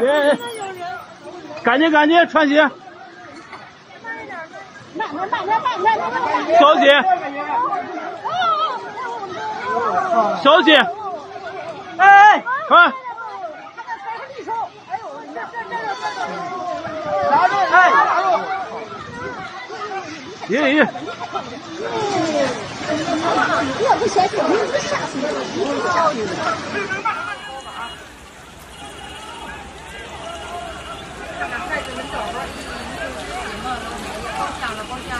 别，赶紧赶紧穿鞋，慢点慢点慢点慢点。小姐，小姐，哎，快！拿住！哎，爷爷，我不嫌弃，你是吓死我了，你是教育的。孩子能找着一什么都没有，包厢了包厢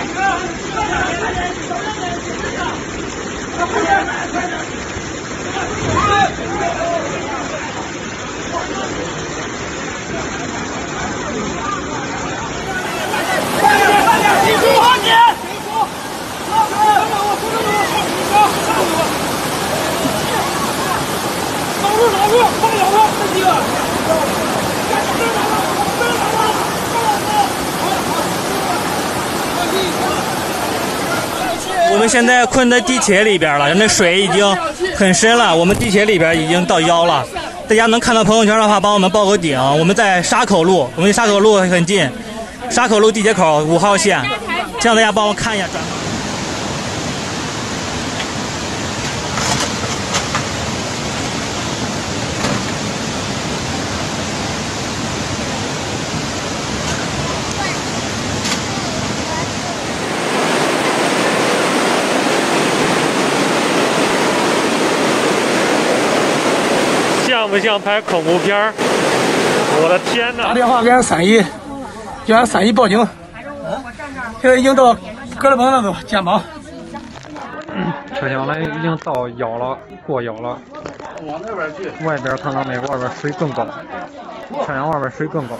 快点，快点，快点，快点，快点，住，住，放两个，我们现在困在地铁里边了，那水已经很深了，我们地铁里边已经到腰了。大家能看到朋友圈的话，帮我们报个顶。我们在沙口路，我们离沙口路很近，沙口路地铁口五号线，希望大家帮我看一下转像不像拍恐怖片儿？我的天哪！打电话给俺三姨，叫俺三姨报警。现在已经到哥伦本那都肩膀。车厢来已经到腰了，过腰了。往那边去。外边看到没？外边水更高，车厢外边水更高。